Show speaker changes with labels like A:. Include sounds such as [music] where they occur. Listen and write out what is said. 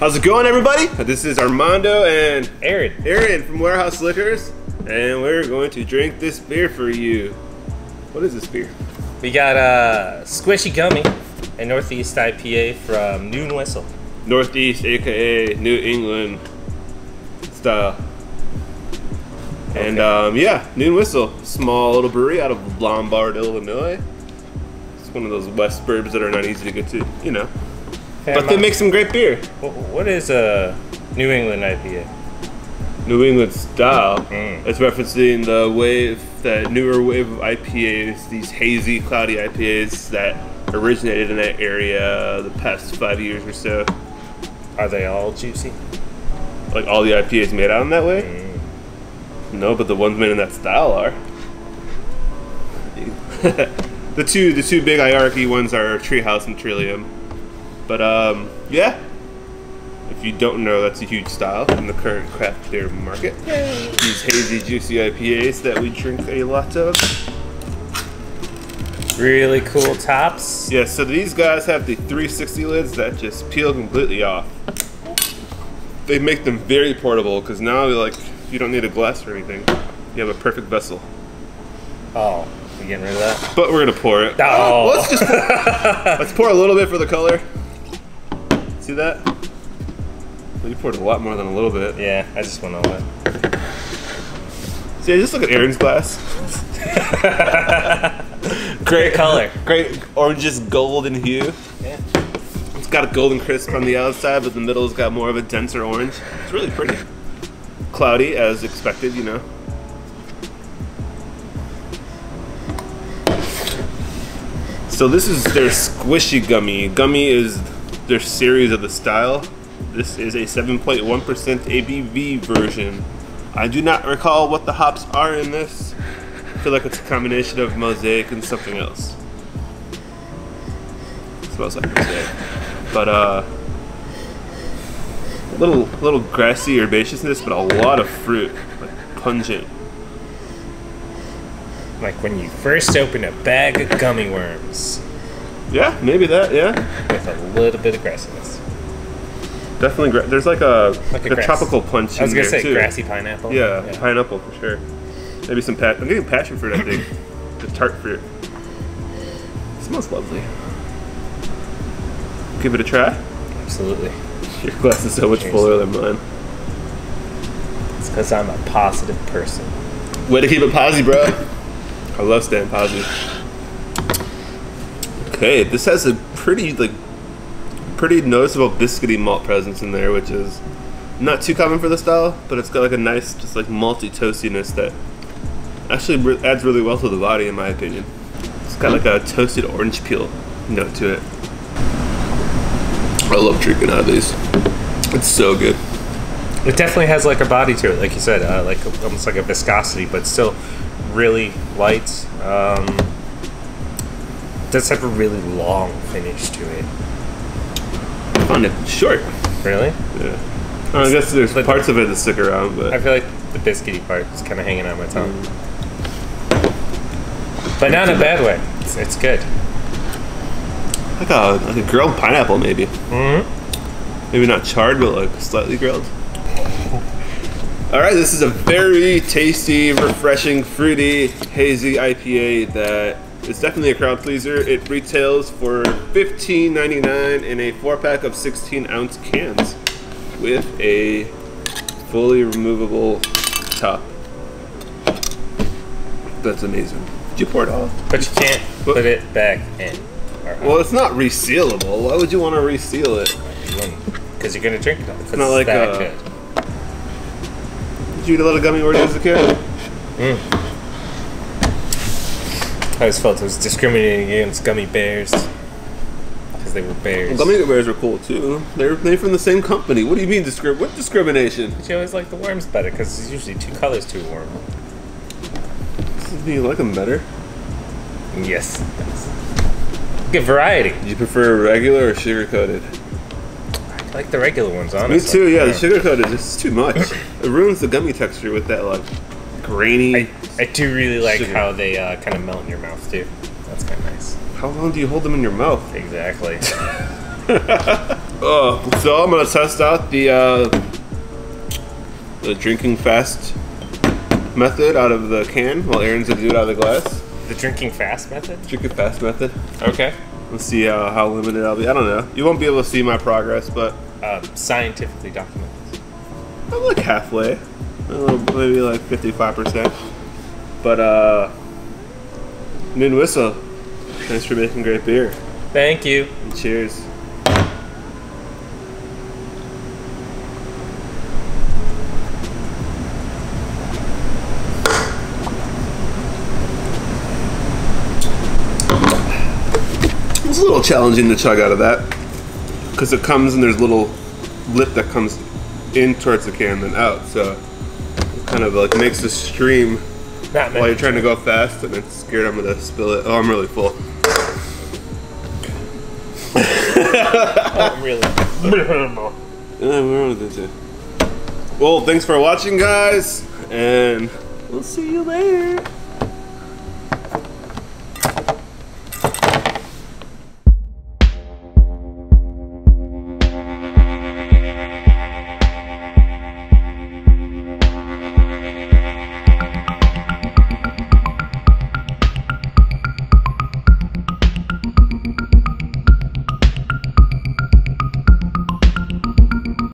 A: How's it going, everybody? This is Armando and
B: Aaron.
A: Aaron from Warehouse Liquors, and we're going to drink this beer for you. What is this beer?
B: We got a squishy gummy, a Northeast IPA from Noon Whistle.
A: Northeast, aka New England style. And um, yeah, Noon Whistle, small little brewery out of Lombard, Illinois. It's one of those west burbs that are not easy to get to, you know. But they make some great beer.
B: What is a New England IPA?
A: New England style.
B: Mm.
A: It's referencing the wave, that newer wave of IPAs, these hazy, cloudy IPAs that originated in that area the past five years or so.
B: Are they all juicy?
A: Like all the IPAs made out in that way?
B: Mm.
A: No, but the ones made in that style are. [laughs] the two, the two big hierarchy ones are Treehouse and Trillium. But um, yeah. If you don't know, that's a huge style in the current craft beer market. These hazy, juicy IPAs that we drink a lot of.
B: Really cool tops.
A: Yeah, so these guys have the 360 lids that just peel completely off. They make them very portable because now, like, you don't need a glass or anything. You have a perfect vessel.
B: Oh, we getting rid of that?
A: But we're gonna pour it.
B: Oh.
A: Well, let's just pour, [laughs] [laughs] let's pour a little bit for the color. See that? Well, you poured a lot more than a little bit.
B: Yeah, I just went all that.
A: See, just look at Aaron's glass. [laughs]
B: Great color.
A: Great oranges golden hue.
B: Yeah.
A: It's got a golden crisp on the outside, but the middle's got more of a denser orange. It's really pretty. Cloudy, as expected, you know. So this is their squishy gummy. Gummy is their series of the style. This is a 7.1% ABV version. I do not recall what the hops are in this. I feel like it's a combination of mosaic and something else. smells like mosaic. But uh little little grassy herbaceousness, but a lot of fruit. Like pungent.
B: Like when you first open a bag of gummy worms
A: Yeah, maybe that, yeah.
B: A little bit of grassiness.
A: Definitely gra- there's like a
B: Like a
A: a tropical punch
B: I was gonna say
A: too.
B: grassy pineapple.
A: Yeah, pineapple for sure. Maybe some pat. I'm getting passion fruit. I think the tart fruit. it smells lovely. Give it a try.
B: Absolutely.
A: Your glass is so much
B: Cheers.
A: fuller than mine.
B: It's because I'm a positive person.
A: Way to keep it posy, bro. I love staying posy. Okay, this has a pretty like pretty noticeable biscuity malt presence in there, which is not too common for the style, but it's got like a nice, just like malty toastiness that actually re- adds really well to the body, in my opinion. It's got like a toasted orange peel note to it. I love drinking out of these. It's so good.
B: It definitely has like a body to it, like you said, uh, like almost like a viscosity, but still really light. Um, does have a really long finish to it.
A: I find it short.
B: Really,
A: Yeah. I guess there's
B: But-
A: parts of it that stick around, but
B: I feel like the biscuity part is kind of hanging on my tongue, but not in a bad way. It's, it's good.
A: like a like a grilled pineapple, maybe.
B: Mm-hmm.
A: Maybe not charred, but like slightly grilled. All right, this is a very tasty, refreshing, fruity, hazy IPA that is definitely a crowd pleaser. It retails for $15.99 in a four pack of 16 ounce cans with a fully removable top. That's amazing. Did you pour it off?
B: But you can't
A: But-
B: put it back in.
A: Well, it's not resealable. Why would you want to reseal it?
B: because you're gonna drink it. It's
A: not like,
B: that
A: uh. Did you eat a little gummy worms as a kid?
B: I always felt it was discriminating against gummy bears because they were bears.
A: Gummy bears are cool too. They're made from the same company. What do you mean discrim? What discrimination?
B: But you always like the worms better because there's usually two colors to a worm.
A: Do you like them better?
B: Yes. Good variety.
A: Do you prefer regular or sugar coated?
B: I like the regular ones, honestly.
A: Me too. Yeah, the sugar coated is too much. It ruins the gummy texture with that like grainy.
B: I, I do really like
A: Sugar.
B: how they uh, kind of melt in your mouth too. That's kind of nice.
A: How long do you hold them in your mouth?
B: Exactly.
A: Uh, [laughs] [laughs] so I'm gonna test out the uh, the drinking fast method out of the can while Aaron's gonna do it out of the glass.
B: The drinking fast method.
A: Drinking fast method.
B: Okay.
A: Let's see how, how limited I'll be. I don't know. You won't be able to see my progress, but
B: Um, scientifically documented.
A: I'm like halfway. Little, maybe like 55%. But, uh, Noon Whistle, thanks for making great beer.
B: Thank you.
A: And cheers. It's a little challenging to chug out of that because it comes and there's a little lip that comes in towards the can and then out, so kind of like makes a stream
B: Not
A: while you're trying to go fast, and it's scared I'm gonna spill it. Oh, I'm really full.
B: Oh, I'm really.
A: Yeah, we're on with it. Well, thanks for watching, guys, and we'll see you later.